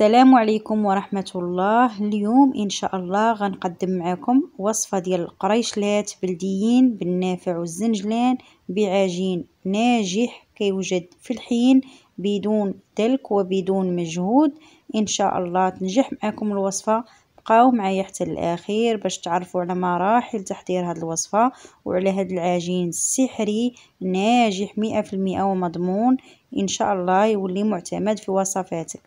السلام عليكم ورحمة الله. اليوم إن شاء الله غنقدم معكم وصفة ديال القريشلات بلديين بالنافع والزنجلان بعجين ناجح كيوجد في الحين بدون دلك وبدون مجهود. إن شاء الله تنجح معكم الوصفة. بقاو معايا حتى الأخير باش تعرفوا على مراحل تحضير هذه الوصفة وعلى هذا العجين السحري ناجح مئة في المئة ومضمون. إن شاء الله يولي معتمد في وصفاتك.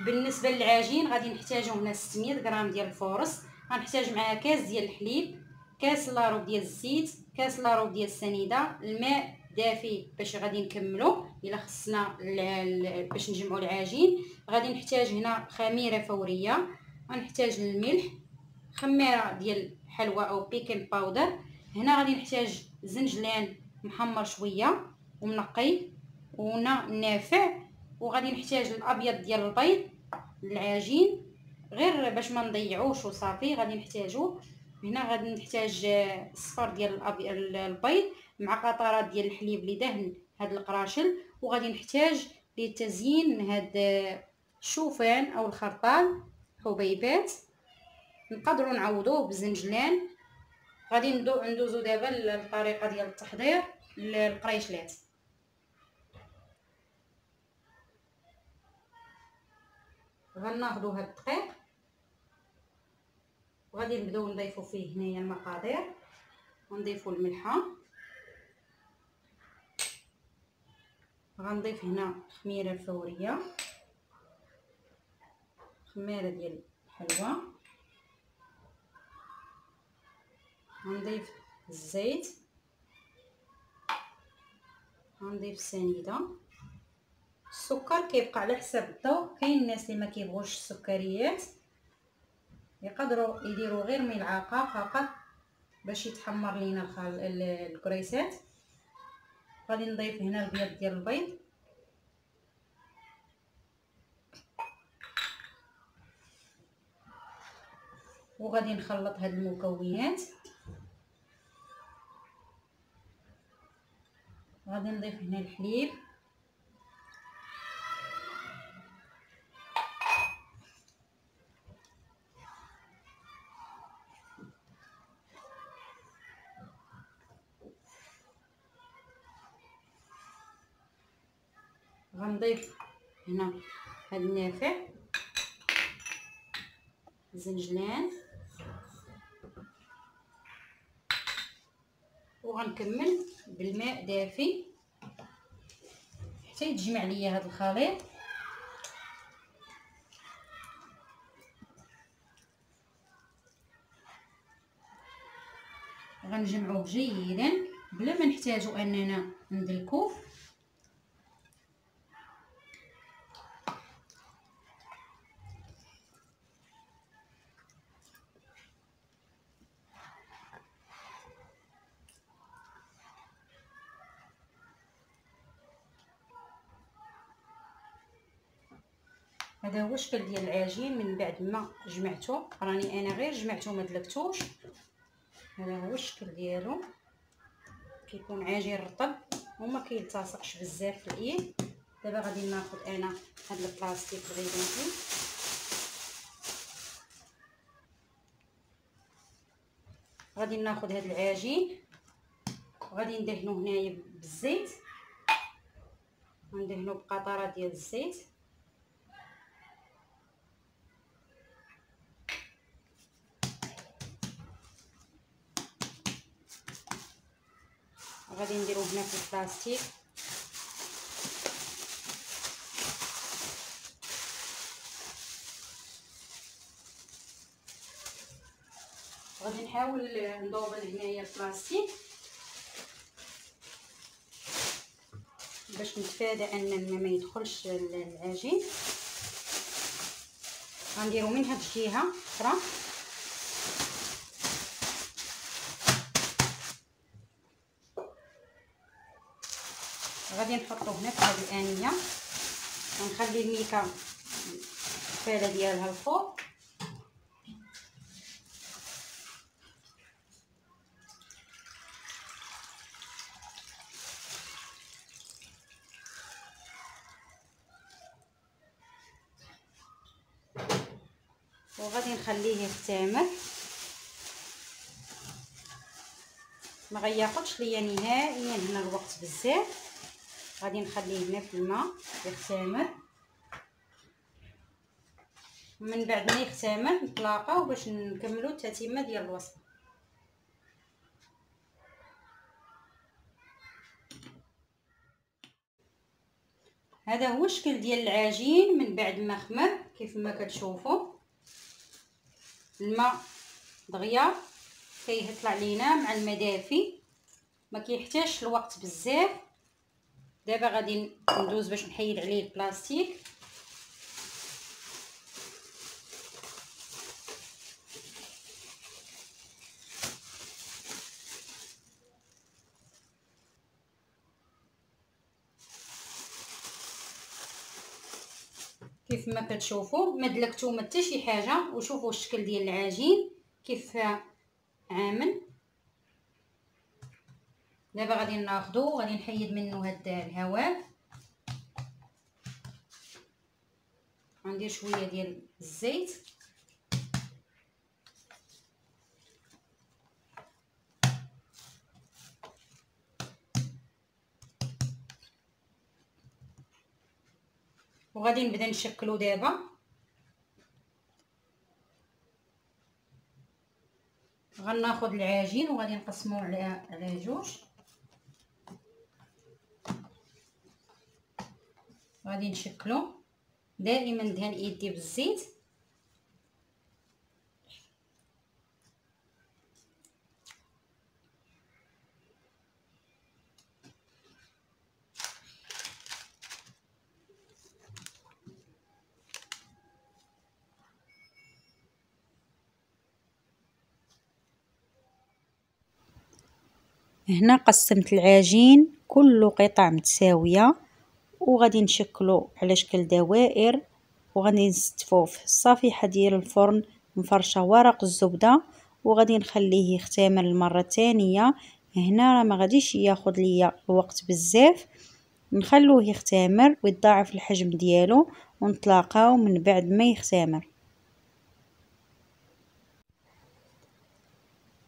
بالنسبة للعجين غادي نحتاجو هنا 600 غرام ديال ال force غنحتاج معاها كاس ديال الحليب كاس لاروب ديال الزيت كاس لاروب ديال السنيدة. الماء دافي باش غادي نكملو إلا خصنا باش نجمعوا العجين. غادي نحتاج هنا خميرة فورية غنحتاج الملح خميرة ديال حلوى أو baking powder هنا غادي نحتاج زنجلان محمر شوية ومنقي ونا نافع. وغادي نحتاج الأبيض ديال البيض العجين. غير باش ما نضيعوش وصافي غادي نحتاجو هنا غادي نحتاج الصفر ديال البيض مع قطرات ديال الحليب لدهن هاد القراشل. وغادي نحتاج لتزيين هاد الشوفان أو الخرطال حبيبات. نقدروا نعوضوه بزنجلان. غادي ندوزو دابا للطريقه ديال التحضير للقريشلات. غناخدو هاد الدقيق. وغادي نبداو نضيفو فيه هنايا المقادير ونضيفو الملحة. غنضيف هنا خميرة الفورية خميرة ديال الحلوى. غنضيف الزيت. غنضيف السنيدة. السكر كيبقى على حساب الذوق كاين الناس اللي ما كيبغوش السكريات يقدروا يديروا غير ملعقة فقط باش يتحمر لينا الكريسات. غادي نضيف هنا البيض ديال البيض. وغادي نخلط هاد المكونات. غادي نضيف هنا الحليب. غنضيف هنا هاد النافع زنجلان وغنكمل بالماء دافي حتى يتجمع ليا هاد الخليط. غنجمعوه جيدا بلا ما نحتاجو أننا ندلكوه هذا هو الشكل ديال العجين من بعد ما جمعته راني أنا غير جمعته ما دلكتوش هذا هو الشكل ديالو. كيكون عجين رطب وما كيلتصقش بزاف في الايد دابا غادي ناخذ أنا هاد البلاستيك الغيبانتي غادي ناخذ هاد العجين. وغادي ندهنو هنايا بالزيت. وندهنو بقطرة ديال الزيت. غادي نديرو هنا في البلاستيك. غادي نحاول ندوبل هنايا البلاستيك باش نتفادى أن ما يدخلش العجين. غنديرو من هاد الجهة أخرى. غادي نحطو هنا في هذه الآنية. ونخلي الميكا الفاله ديالها الفوق وغادي نخليه يختمر ما غياخدش ليا نهائيا هنا الوقت بزاف. غادي نخليه هنا في الماء يختمر. من بعد ما يختمر نتلاقاو باش نكملوا التتمة ديال الوصفه هذا هو الشكل ديال العجين من بعد ما خمر كيف ما كتشوفوا الماء دغيا كيطلع لينا مع الماء دافي ما كيحتاجش الوقت بزاف. دابا غادي ندوز باش نحيد عليه البلاستيك. كيف ما كتشوفوا ما دلكتو حتى شي حاجة وشوفوا الشكل ديال العجين كيف عامل. دابا غادي ناخذو غادي نحيد منه هاد الهواء. غندير شوية ديال الزيت. وغادي نبدا نشكلو دابا. غناخذ العجين وغادي نقسموه على على جوج. غادي نشكلو دائما ندهن يدي بالزيت هنا قسمت العجين كل قطع متساوية. وغادي نشكلو على شكل دوائر وغادي نستفوه في الصفيحة ديال الفرن مفرشة ورق الزبدة وغادي نخليه يختمر المره الثانية هنا راه ما غاديش ياخذ ليا الوقت بزاف. نخلوه يختمر ويتضاعف الحجم ديالو ونتلاقاو من بعد ما يختمر.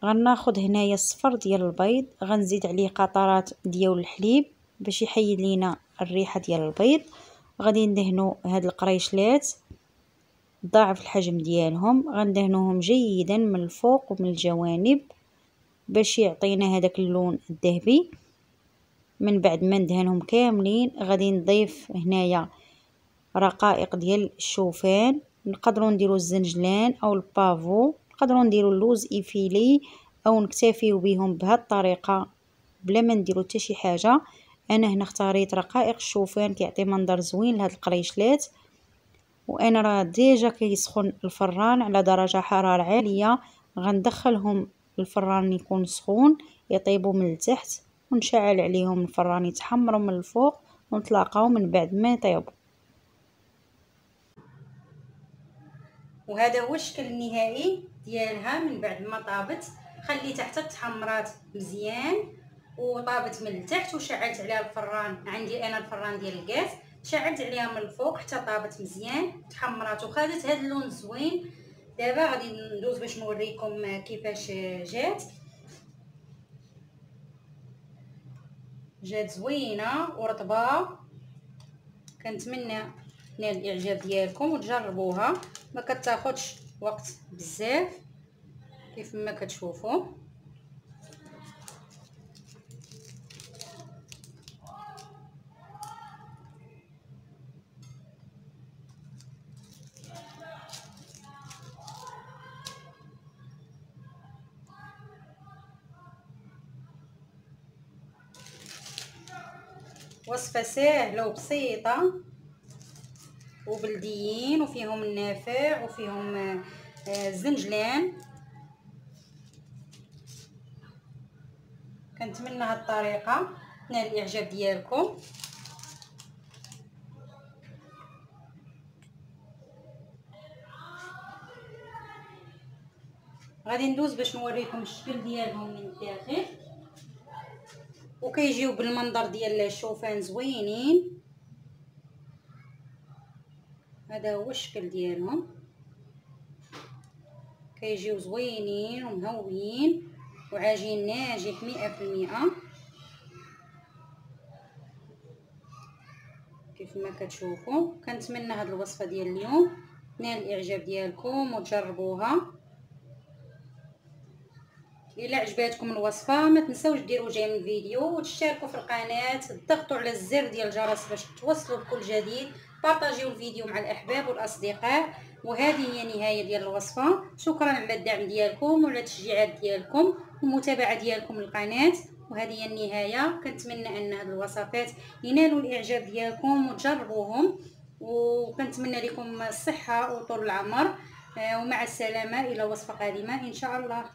غناخد هنايا الصفر ديال البيض غنزيد عليه قطرات ديال الحليب. باش يحيد لينا الريحة ديال البيض. غادي ندهنو هاد القريشلات ضاعف الحجم ديالهم. غندهنوهم جيدا من الفوق ومن الجوانب باش يعطينا هذاك اللون الذهبي. من بعد ما ندهنهم كاملين غادي نضيف هنايا رقائق ديال الشوفان. نقدروا نديروا الزنجلان أو ال pavot. نقدروا نديروا اللوز effilées أو نكتفيو بهم بهذه الطريقة بلا ما نديروا حتى شي حاجة. أنا هنا اختاريت رقائق الشوفان كيعطي منظر زوين لهاد القريشلات. وأنا راه déjà كيسخن الفران على درجة حرارة عالية. غندخلهم الفران يكون سخون يطيبوا من التحت ونشعل عليهم الفران يتحمروا من الفوق ونتلاقاو من بعد ما يطيبوا وهذا هو الشكل النهائي ديالها من بعد ما طابت. خليتها حتى تحمرات مزيان. وطابت من التحت وشعلت عليها الفران عندي أنا الفران ديال الغاز شعلت عليها من الفوق حتى طابت مزيان تحمرات وخدت. هذا اللون الزوين دابا غادي ندوز باش نوريكم كيفاش جات. جات زوينة ورطبة. كنتمنى نال الإعجاب ديالكم وتجربوها. ما كتاخذش وقت بزاف كيف ما كتشوفوا. وصفة سهلة وبسيطة. وبلديين وفيهم النافع وفيهم آه، الزنجلان. كنتمنى هاد الطريقة تنال الإعجاب ديالكم. غادي ندوز باش نوريكم الشكل ديالهم من الداخل. وكيجيو بالمنظر ديال الشوفان زوينين. هذا هو الشكل ديالهم. كيجيو زوينين ومهويين وعجين ناجح مئة في المئة. كيف ما كتشوفوا كنتمنى هاد الوصفة ديال اليوم. تنال الإعجاب ديالكم وتجربوها. إلا عجباتكم الوصفة ما تنساوش ديروا جيم الفيديو وتشتركوا في القناة تضغطوا على الزر ديال الجرس باش توصلوا بكل جديد. بارطاجيو الفيديو مع الأحباب والأصدقاء وهذه هي نهاية ديال الوصفة. شكرا على الدعم ديالكم وعلى التشجيعات ديالكم والمتابعة ديالكم للقناة. وهذه هي النهاية. كنتمنى أن هذه الوصفات ينالوا الإعجاب ديالكم وتجربوهم. وكنتمنى لكم الصحة وطول العمر. آه، ومع السلامة إلى وصفة قادمة إن شاء الله.